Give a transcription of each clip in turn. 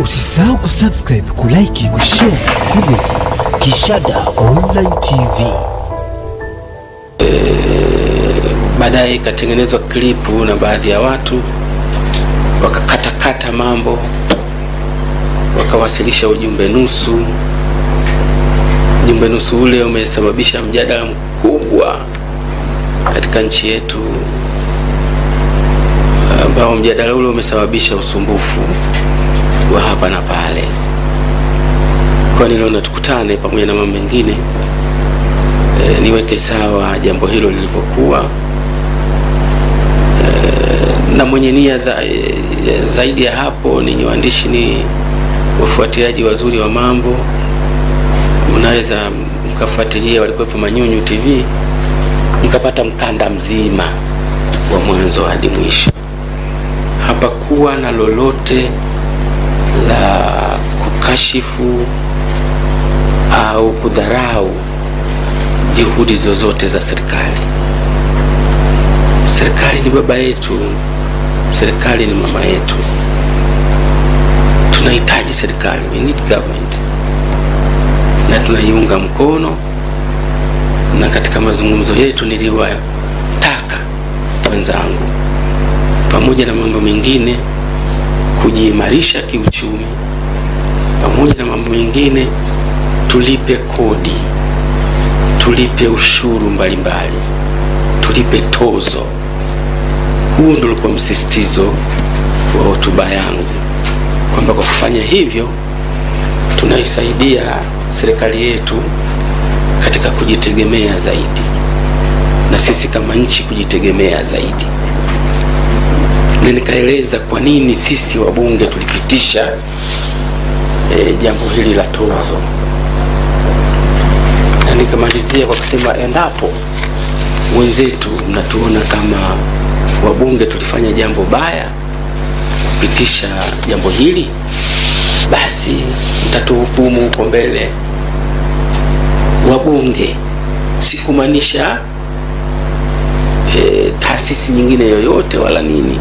Usisahau kusubscribe, kulike, kushare na kucomment Kishada Online TV. Baadaye ikatengenezwa klipu na baadhi ya watu wakakatakata mambo, wakawasilisha ujumbe nusu. Ujumbe nusu ule umesababisha mjadala mkubwa katika nchi yetu, ambao mjadala ule umesababisha usumbufu wa hapa na pale. Kwa niliona tukutane pamoja na mambo mengine e, niweke sawa jambo hilo lilivyokuwa e, na mwenye nia e, zaidi ya hapo, ninyi waandishi ni wafuatiliaji wazuri wa mambo, mnaweza mkafuatilia, walikuwepo Manyunyu TV mkapata mkanda mzima wa mwanzo hadi mwisho. Hapakuwa na lolote la kukashifu au kudharau juhudi zozote za serikali. Serikali ni baba yetu, serikali ni mama yetu. Tunahitaji serikali, we need government, na tunaiunga mkono. Na katika mazungumzo yetu niliwataka wenzangu, pamoja na mambo mengine, kujiimarisha kiuchumi, pamoja na mambo mengine, tulipe kodi, tulipe ushuru mbalimbali, tulipe tozo. Huu ndio ulikuwa msisitizo wa hotuba yangu, kwamba kwa kufanya hivyo tunaisaidia serikali yetu katika kujitegemea zaidi, na sisi kama nchi kujitegemea zaidi. Na nikaeleza kwa nini sisi wabunge tulipitisha e, jambo hili la tozo, na nikamalizia kwa kusema endapo wenzetu mnatuona kama wabunge tulifanya jambo baya kupitisha jambo hili, basi mtatuhukumu huko mbele. Wabunge sikumaanisha e, taasisi nyingine yoyote wala nini.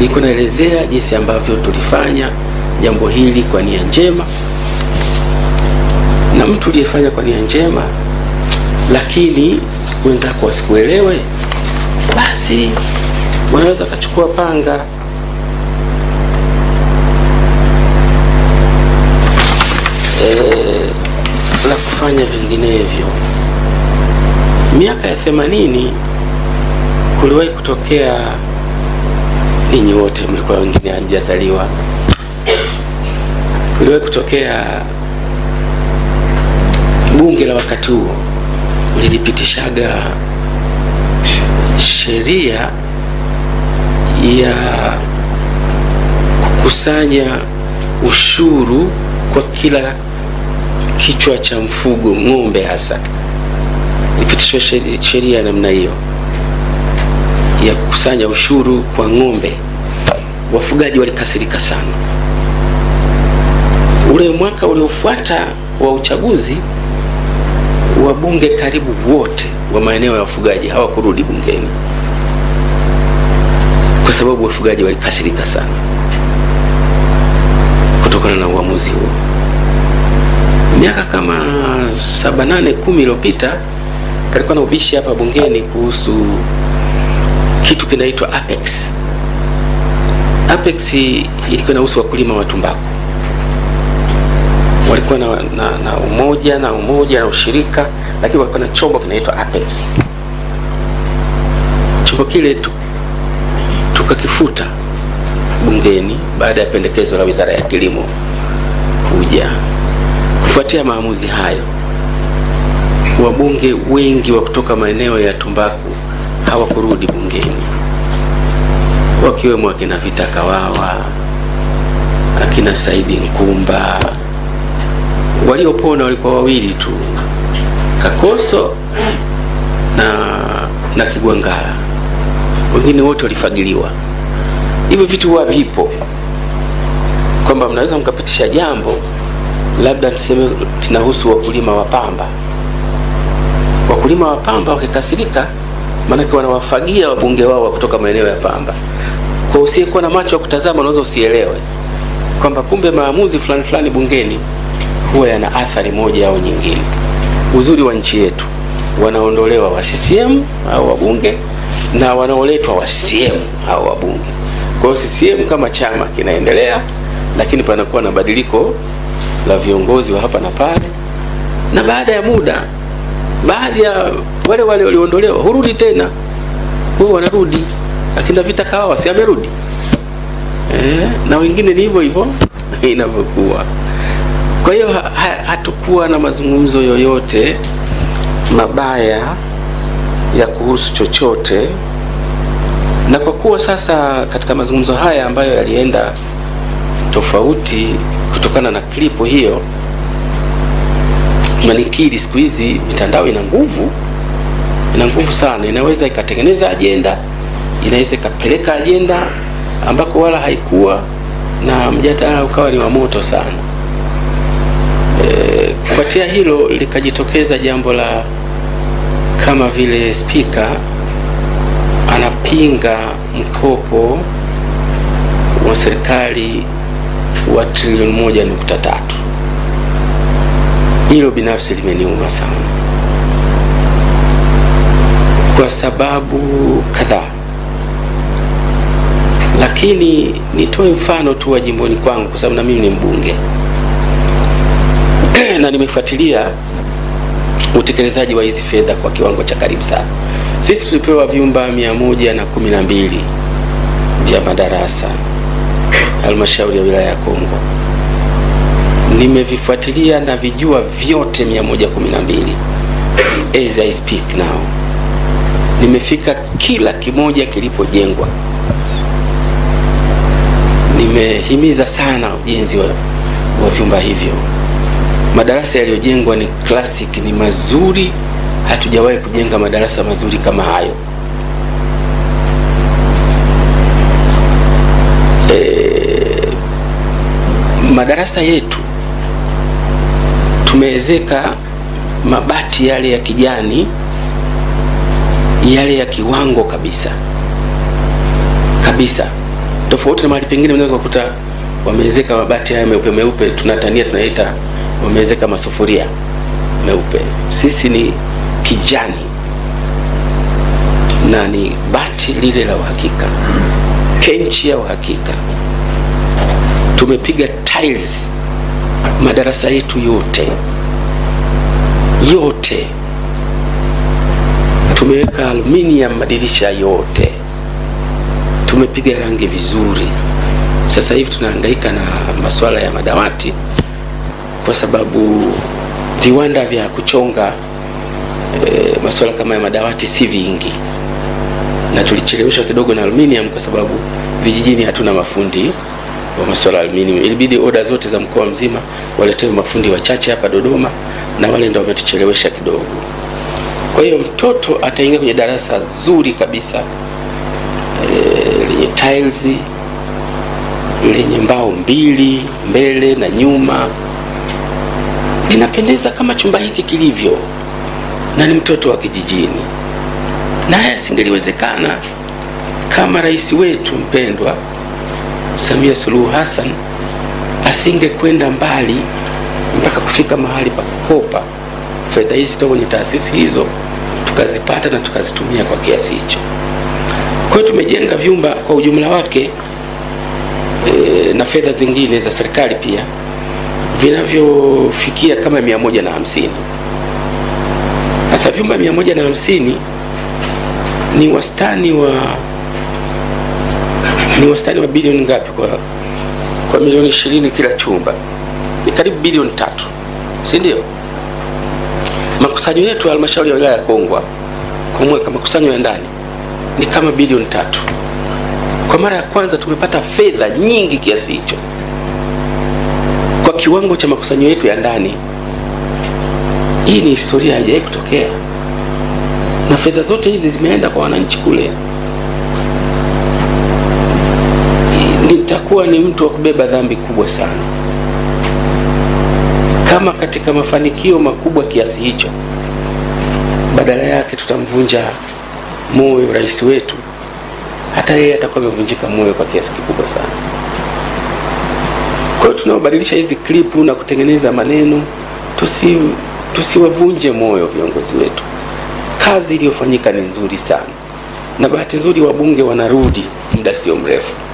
Niko naelezea jinsi ambavyo tulifanya jambo hili kwa nia njema, na mtu uliyefanya kwa nia njema lakini wenzako wasikuelewe, basi wanaweza akachukua panga e, la kufanya vinginevyo. Miaka ya themanini kuliwahi kutokea, ninyi wote mlikuwa, wengine hamjazaliwa, kuliwahi kutokea bunge la wakati huo lilipitishaga sheria ya kukusanya ushuru kwa kila kichwa cha mfugo, ng'ombe hasa. Ilipitishwa sheria namna hiyo ya kukusanya ushuru kwa ng'ombe. Wafugaji walikasirika sana. Ule mwaka uliofuata wa uchaguzi, wabunge karibu wote wa maeneo ya wafugaji hawakurudi bungeni kwa sababu wafugaji walikasirika sana kutokana na uamuzi huo. Miaka kama saba nane kumi iliyopita palikuwa na ubishi hapa bungeni kuhusu kitu kinaitwa Apex. Apex ilikuwa inahusu wakulima wa tumbaku, walikuwa na, na, na umoja na umoja na ushirika, lakini walikuwa na chombo kinaitwa Apex. Chombo kile tukakifuta bungeni baada ya pendekezo la Wizara ya Kilimo kuja. Kufuatia maamuzi hayo, wabunge wengi wa kutoka maeneo ya tumbaku hawakurudi bungeni, wakiwemo akina Vita Kawawa, akina Saidi Nkumba. Waliopona walikuwa wawili tu, Kakoso na, na Kigwangala, wengine wote walifagiliwa. Hivyo vitu huwa vipo kwamba mnaweza mkapitisha jambo labda tuseme linahusu wakulima wa pamba. Wakulima wa pamba wakikasirika, maanake wanawafagia wabunge wao wa kutoka maeneo ya pamba. Kwa usiyekuwa na macho ya kutazama unaweza usielewe, kwamba kumbe maamuzi fulani fulani bungeni huwa yana athari moja au nyingine. Uzuri wa nchi yetu, wanaondolewa wa CCM au wabunge na wanaoletwa wa CCM au wabunge. Kwa hiyo CCM kama chama kinaendelea, lakini panakuwa na badiliko la viongozi wa hapa na pale, na baada ya muda baadhi ya wale wale waliondolewa hurudi tena, wao wanarudi. Akina Vita Kawawa si amerudi eh, na wengine ni hivyo hivyo inavyokuwa. Kwa hiyo ha, ha, hatukuwa na mazungumzo yoyote mabaya ya kuhusu chochote, na kwa kuwa sasa katika mazungumzo haya ambayo yalienda tofauti kutokana na klipu hiyo, manikiri siku hizi mitandao ina nguvu, ina nguvu sana, inaweza ikatengeneza ajenda, inaweza ikapeleka ajenda ambako wala haikuwa na mjadala ukawa ni wa moto sana. E, kufuatia hilo likajitokeza jambo la kama vile spika anapinga mkopo wa serikali wa trilioni moja nukta tatu. Hilo binafsi limeniuma sana kwa sababu kadhaa, lakini nitoe mfano tu wa jimboni kwangu kwa sababu na mimi ni mbunge na nimefuatilia utekelezaji wa hizi fedha kwa kiwango cha karibu sana. Sisi tulipewa vyumba mia moja na kumi na mbili vya madarasa halmashauri ya wilaya ya Kongwa. Nimevifuatilia na vijua vyote 112 as I speak now. Nimefika kila kimoja kilipojengwa. Nimehimiza sana ujenzi wa, wa vyumba hivyo. Madarasa yaliyojengwa ni classic, ni mazuri. Hatujawahi kujenga madarasa mazuri kama hayo. E, madarasa yetu tumeezeka mabati yale ya kijani yale ya kiwango kabisa kabisa, tofauti na mahali pengine unaweza kukuta wameezeka mabati haya meupe meupe, tunatania tunaita wameezeka masufuria meupe. Sisi ni kijani na ni bati lile la uhakika, kenchi ya uhakika. Tumepiga tiles madarasa yetu yote yote, tumeweka aluminium madirisha yote, tumepiga rangi vizuri. Sasa hivi tunahangaika na masuala ya madawati kwa sababu viwanda vya kuchonga e, masuala kama ya madawati si vingi, na tulicheleweshwa kidogo na aluminium kwa sababu vijijini hatuna mafundi wa masuala ya aluminium. Ilibidi oda zote za mkoa mzima waletewe mafundi wachache hapa Dodoma, na wale ndio wametuchelewesha kidogo. Kwa hiyo mtoto ataingia kwenye darasa zuri kabisa e, lenye tiles lenye mbao mbili mbele na nyuma, linapendeza kama chumba hiki kilivyo, na ni mtoto wa kijijini, na haya singeliwezekana kama rais wetu mpendwa Samia Suluhu Hassan asingekwenda mbali mpaka kufika mahali pa kukopa fedha hizi kutoka kwenye taasisi hizo tukazipata na tukazitumia kwa kiasi hicho. Kwa hiyo tumejenga vyumba kwa ujumla wake e, na fedha zingine za serikali pia vinavyofikia kama mia moja na hamsini. Sasa vyumba mia moja na hamsini ni wastani wa ni wastani wa bilioni ngapi kwa kwa milioni ishirini kila chumba? Ni karibu bilioni tatu, si ndio? Makusanyo yetu ya halmashauri ya wilaya ya Kongwa kwa mwaka, makusanyo ya ndani ni kama bilioni tatu. Kwa mara ya kwanza tumepata fedha nyingi kiasi hicho kwa kiwango cha makusanyo yetu ya ndani. Hii ni historia, haijawahi kutokea, na fedha zote hizi zimeenda kwa wananchi kule. Nitakuwa ni mtu wa kubeba dhambi kubwa sana kama katika mafanikio makubwa kiasi hicho, badala yake tutamvunja moyo rais wetu, hata yeye atakuwa amevunjika moyo kwa kiasi kikubwa sana. kwa hiyo tunaobadilisha hizi klipu na kutengeneza maneno tusi tusiwavunje moyo viongozi wetu. Kazi iliyofanyika ni nzuri sana, na bahati nzuri wabunge wanarudi muda sio mrefu.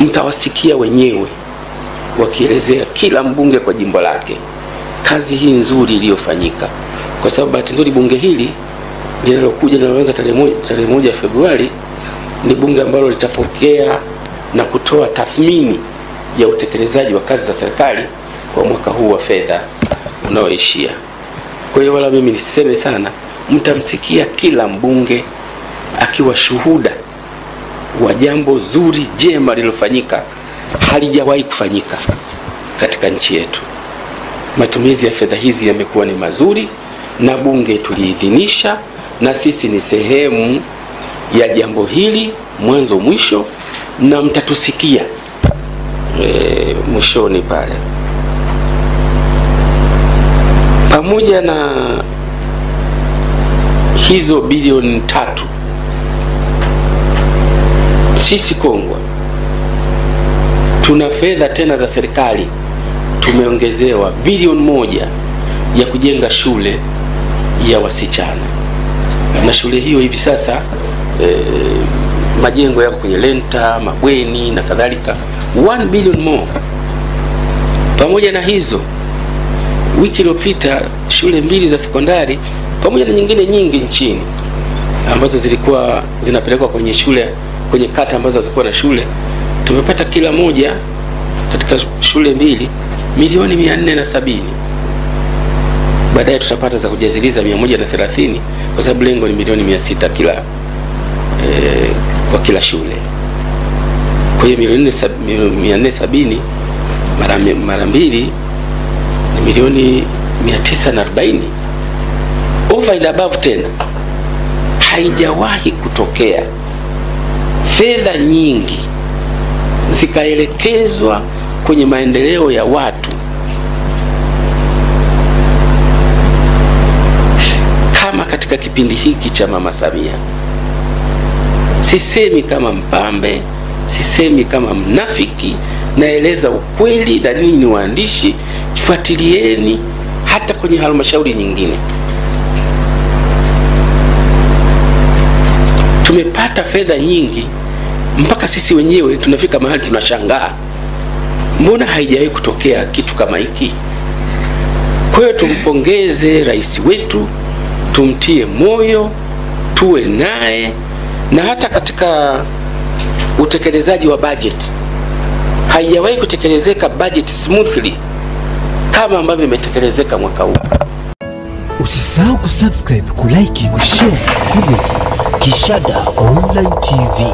Mtawasikia wenyewe wakielezea kila mbunge kwa jimbo lake kazi hii nzuri iliyofanyika, kwa sababu bahati nzuri bunge hili linalokuja linaloanza tarehe moja, tarehe moja Februari ni bunge ambalo litapokea na kutoa tathmini ya utekelezaji wa kazi za serikali kwa mwaka huu wa fedha unaoishia. Kwa hiyo wala mimi nisiseme sana, mtamsikia kila mbunge akiwa shuhuda wa jambo zuri jema lililofanyika, halijawahi kufanyika katika nchi yetu. Matumizi ya fedha hizi yamekuwa ni mazuri na bunge tuliidhinisha, na sisi ni sehemu ya jambo hili mwanzo mwisho, na mtatusikia e, mwishoni pale. Pamoja na hizo bilioni tatu, sisi Kongwa tuna fedha tena za serikali. Tumeongezewa bilioni moja ya kujenga shule ya wasichana, na shule hiyo hivi sasa e, majengo yako kwenye lenta, mabweni na kadhalika, 1 billion more. Pamoja na hizo, wiki iliyopita shule mbili za sekondari pamoja na nyingine nyingi nchini ambazo zilikuwa zinapelekwa kwenye shule kwenye kata ambazo hazikuwa na shule, tumepata kila moja katika shule mbili milioni mia nne na sabini. Baadaye tutapata za kujaziliza mia moja na thelathini kwa sababu lengo ni milioni mia sita kila e, kwa kila shule. Kwa hiyo milioni mia nne sabini mara mara mbili ni milioni mia tisa na arobaini over and above. Tena haijawahi kutokea fedha nyingi zikaelekezwa kwenye maendeleo ya watu kama katika kipindi hiki cha Mama Samia. Sisemi kama mpambe, sisemi kama mnafiki, naeleza ukweli, na ninyi ni waandishi, fuatilieni hata kwenye halmashauri nyingine. Tumepata fedha nyingi mpaka sisi wenyewe tunafika mahali tunashangaa, mbona haijawahi kutokea kitu kama hiki? Kwa hiyo tumpongeze rais wetu, tumtie moyo, tuwe naye, na hata katika utekelezaji wa bajeti haijawahi kutekelezeka bajeti smoothly kama ambavyo imetekelezeka mwaka huu. Usisahau kusubscribe, kulike, kushare comment. Kishada Online TV.